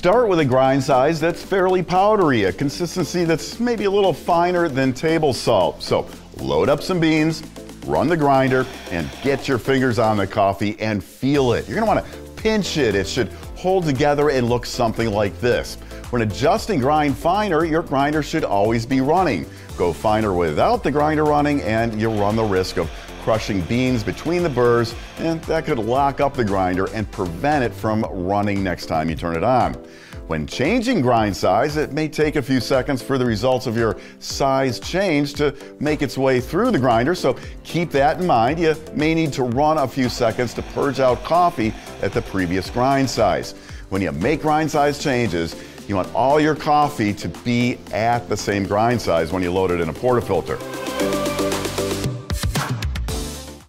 Start with a grind size that's fairly powdery, a consistency that's maybe a little finer than table salt. So load up some beans, run the grinder, and get your fingers on the coffee and feel it. You're gonna wanna pinch it. It should hold together and look something like this. When adjusting grind finer, your grinder should always be running. Go finer without the grinder running and you'll run the risk of crushing beans between the burrs, and that could lock up the grinder and prevent it from running next time you turn it on. When changing grind size, it may take a few seconds for the results of your size change to make its way through the grinder, so keep that in mind. You may need to run a few seconds to purge out coffee at the previous grind size. When you make grind size changes, you want all your coffee to be at the same grind size when you load it in a portafilter.